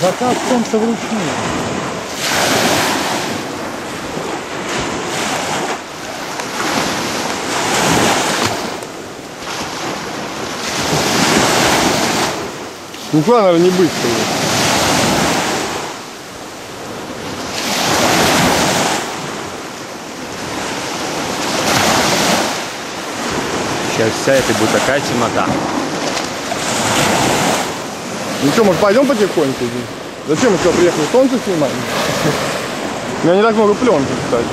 Заказ солнца вручную. Никуда, наверное, не быстро. Сейчас вся это будет такая темнота. Ну что, может пойдем потихоньку? Зачем мы что, приехали солнце снимать? У меня не так много пленки, кстати.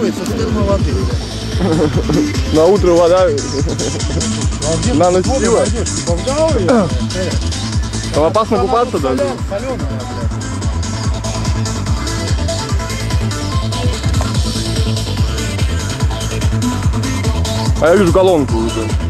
Делает, цистерну воды. На утро вода На? Э, Там опасно купаться даже. блядь. А я вижу колонку уже.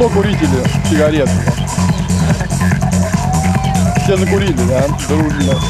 Ну что, курители сигарет? Все закурили, да? Дружно.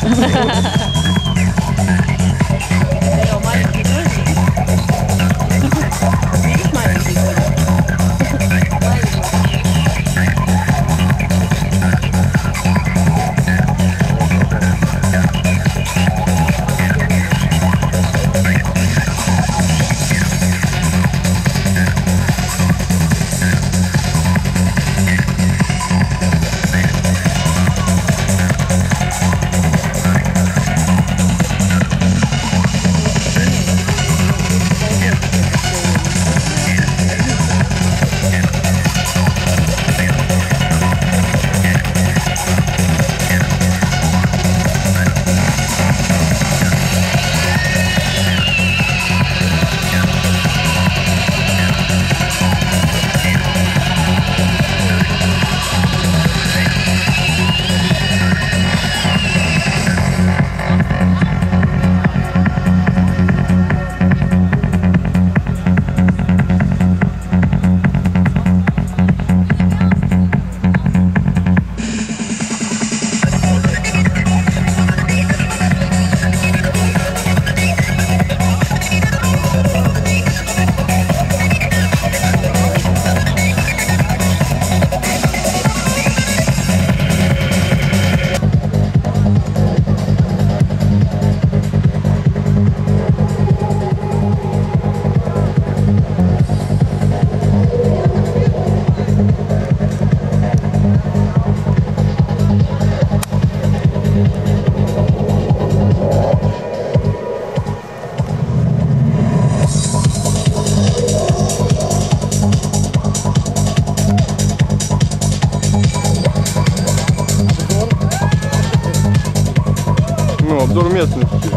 Ну, обзор местности.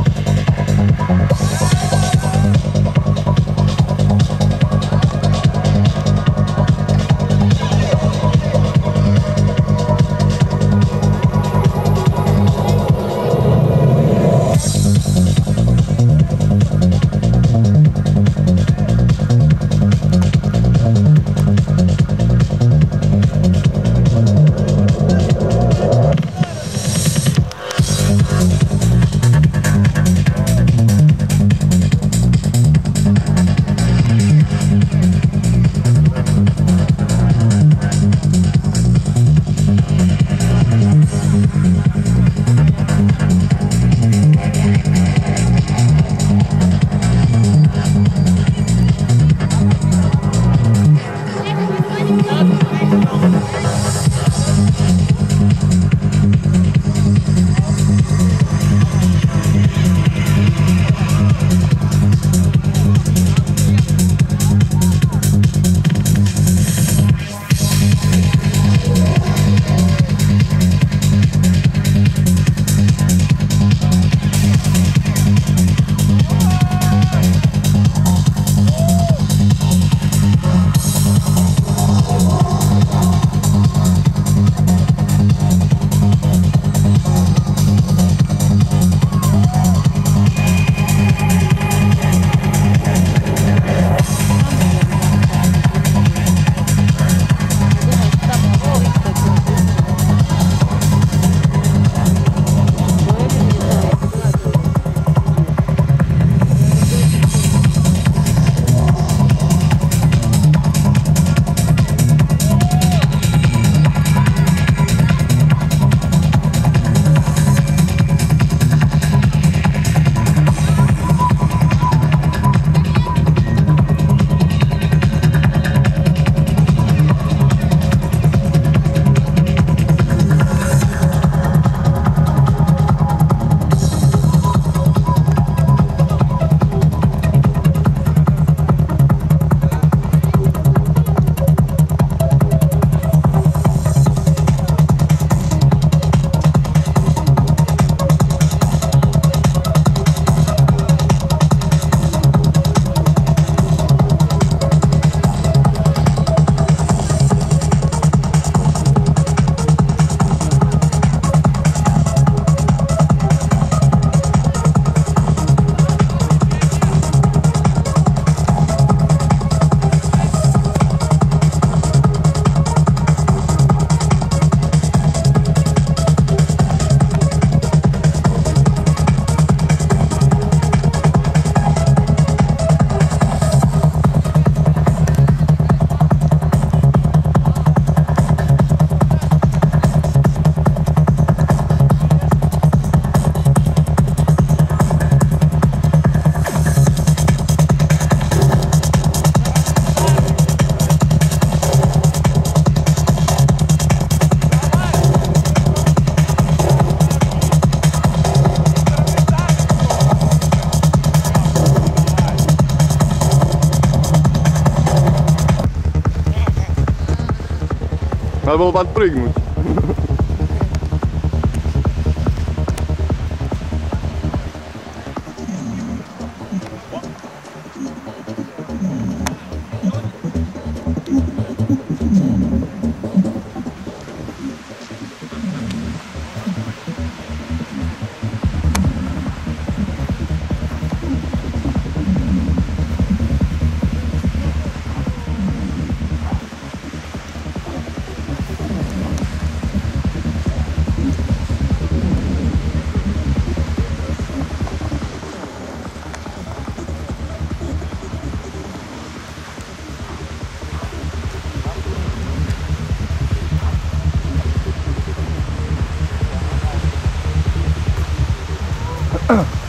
Надо было подпрыгнуть. Oh.